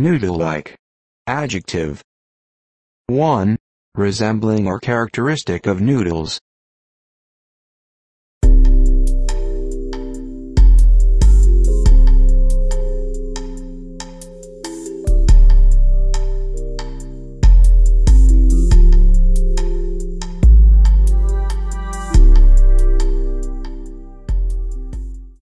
Noodle-like. Adjective. 1. Resembling or characteristic of noodles.